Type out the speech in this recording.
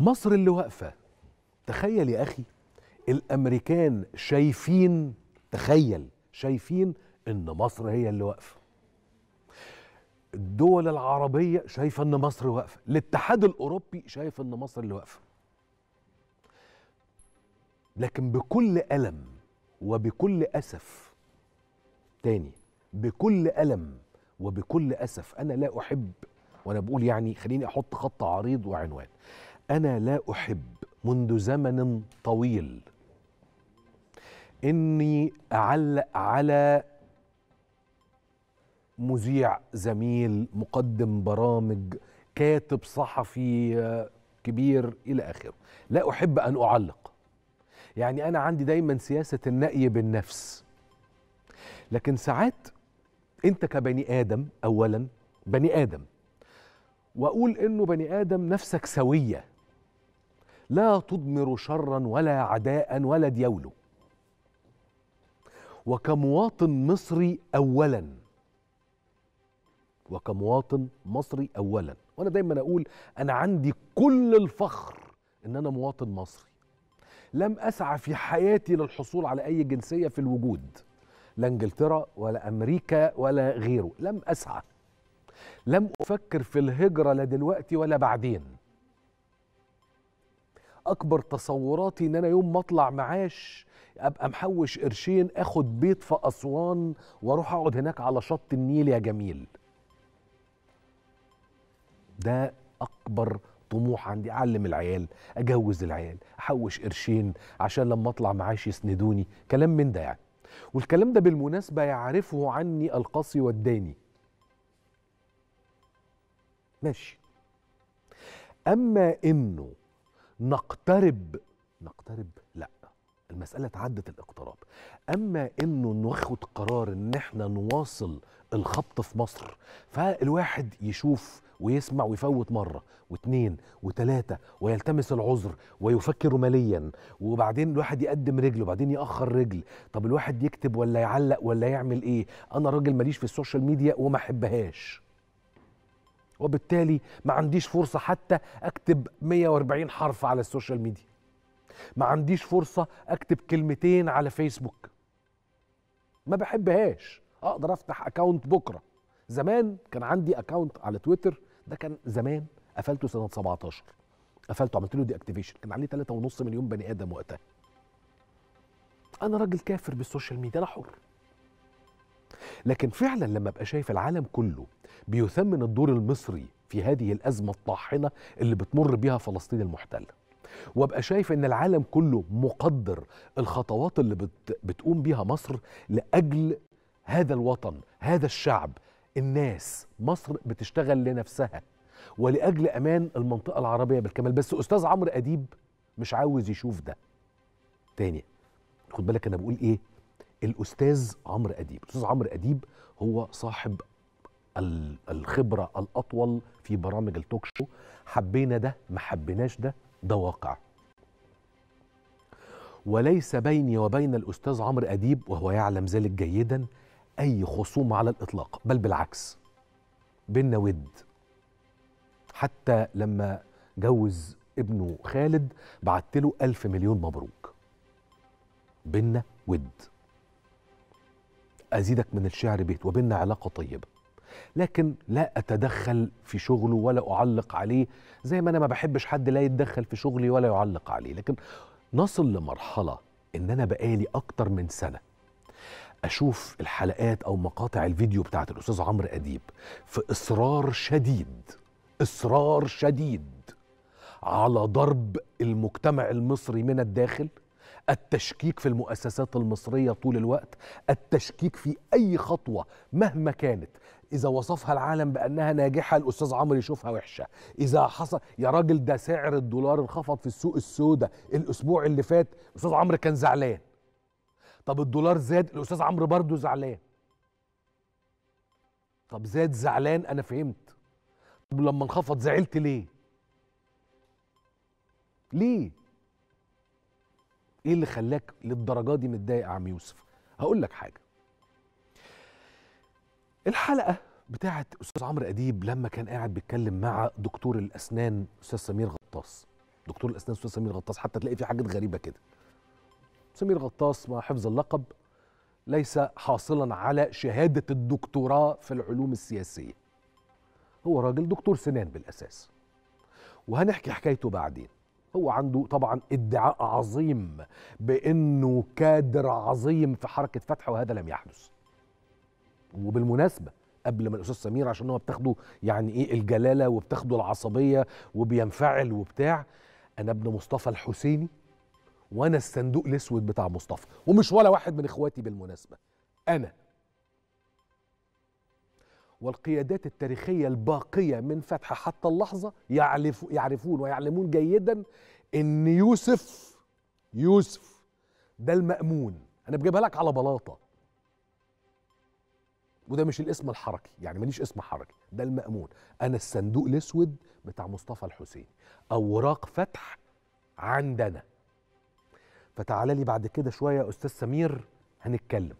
مصر اللي واقفة. تخيل يا أخي الأمريكان شايفين تخيل شايفين إن مصر هي اللي واقفة. الدول العربية شايفة إن مصر واقفة. الاتحاد الأوروبي شايف إن مصر اللي واقفة. لكن بكل ألم وبكل أسف تاني بكل ألم وبكل أسف أنا لا أحب وأنا بقول يعني خليني أحط خط عريض وعنوان. أنا لا أحب منذ زمن طويل. إني اعلق على مذيع زميل مقدم برامج كاتب صحفي آه، كبير إلى آخره. لا أحب أن أعلق. يعني أنا عندي دايما سياسة النأي بالنفس. لكن ساعات أنت كبني آدم اولا بني آدم وأقول إنه بني آدم نفسك سوية. لا تضمر شرا ولا عداء ولا ديوله. وكمواطن مصري اولا. وكمواطن مصري اولا. وأنا دايما أقول أنا عندي كل الفخر إن أنا مواطن مصري. لم أسعى في حياتي للحصول على أي جنسية في الوجود. لا إنجلترا ولا أمريكا ولا غيره. لم أسعى. لم أفكر في الهجرة لا دلوقتي ولا بعدين. أكبر تصوراتي إن أنا يوم ما أطلع معاش أبقى محوش قرشين آخد بيت في أسوان وأروح أقعد هناك على شط النيل يا جميل. ده أكبر طموح عندي أعلم العيال أجوز العيال أحوش قرشين عشان لما أطلع معاش يسندوني. كلام من ده يعني. والكلام ده بالمناسبة يعرفه عني القصي والداني ماشي. أما إنه نقترب نقترب لا المسألة تعدت الاقتراب. أما إنه ناخد قرار إن إحنا نواصل الخبط في مصر فالواحد يشوف ويسمع ويفوت مرة واثنين وثلاثة ويلتمس العذر ويفكر ماليا وبعدين الواحد يقدم رجل وبعدين يأخر رجل. طب الواحد يكتب ولا يعلق ولا يعمل إيه؟ أنا راجل ماليش في ال social media وما أحبهاش. وبالتالي ما عنديش فرصة حتى أكتب 140 حرف على ال social media. ما عنديش فرصة أكتب كلمتين على فيسبوك. ما بحبهاش. أقدر أفتح account بكرة. زمان كان عندي account على تويتر. ده كان زمان قفلته سنة 17 قفلته عملت له deactivation كان عليه 3.5 مليون بني آدم وقتها. أنا راجل كافر بال social media أنا حر. لكن فعلا لما أبقى شايف العالم كله بيثمن الدور المصري في هذه الأزمة الطاحنة اللي بتمر بها فلسطين المحتلة وأبقى شايف إن العالم كله مقدر الخطوات اللي بت بتقوم بيها مصر لأجل هذا الوطن هذا الشعب الناس مصر بتشتغل لنفسها ولأجل أمان المنطقة العربية بالكمال بس أستاذ عمرو أديب مش عاوز يشوف ده. تاني خد بالك أنا بقول إيه؟ الأستاذ عمرو أديب. الأستاذ عمرو أديب هو صاحب ال- الخبرة الأطول في برامج التوك شو. حبينا ده ما حبيناش ده ده واقع. وليس بيني وبين الأستاذ عمرو أديب وهو يعلم ذلك جيدا أي خصومه على الإطلاق بل بالعكس. بينا ود. حتى لما جوز ابنه خالد بعت له ألف مليون مبروك. بينا ود. أزيدك من الشعر بيت وبيننا علاقة طيبة. لكن لا أتدخل في شغله ولا أعلق عليه زي ما أنا ما بحبش حد لا يتدخل في شغلي ولا يعلق عليه. لكن نصل لمرحلة إن أنا بقالي أكتر من سنة أشوف الحلقات أو مقاطع الفيديو بتاعت الأستاذ عمرو أديب في إصرار شديد إصرار شديد على ضرب المجتمع المصري من الداخل التشكيك في المؤسسات المصرية طول الوقت التشكيك في أي خطوة مهما كانت. إذا وصفها العالم بأنها ناجحة الأستاذ عمرو يشوفها وحشة. إذا حصل يا راجل ده سعر الدولار انخفض في السوق السوداء الأسبوع اللي فات الأستاذ عمرو كان زعلان. طب الدولار زاد الأستاذ عمرو برضه زعلان. طب زاد زعلان أنا فهمت. طب لما انخفض زعلت ليه؟ ليه؟ إيه اللي خلاك للدرجة دي متضايق يا عم يوسف؟ هقول لك حاجة. الحلقة بتاعت أستاذ عمرو أديب لما كان قاعد بيتكلم مع دكتور الأسنان أستاذ سمير غطاس. دكتور الأسنان أستاذ سمير غطاس حتى تلاقي في حاجات غريبة كده. سمير غطاس مع حفظ اللقب ليس حاصلا على شهادة الدكتوراه في العلوم السياسية. هو راجل دكتور سنان بالأساس. وهنحكي حكايته بعدين. هو عنده طبعا ادعاء عظيم بأنه كادر عظيم في حركة فتح وهذا لم يحدث. وبالمناسبة قبل ما الأستاذ سمير عشان هو بتاخده يعني إيه الجلالة وبتاخده العصبية وبينفعل وبتاع أنا ابن مصطفى الحسيني وأنا الصندوق الأسود بتاع مصطفى ومش ولا واحد من إخواتي بالمناسبة. أنا والقيادات التاريخية الباقية من فتح حتى اللحظة يعرف يعرفون ويعلمون جيدا إن يوسف يوسف ده المأمون. أنا بجيبها لك على بلاطة. وده مش الاسم الحركي يعني ماليش اسم حركي ده المأمون. أنا الصندوق الأسود بتاع مصطفى الحسيني. أوراق فتح عندنا. فتعالى لي بعد كده شوية يا أستاذ سمير هنتكلم.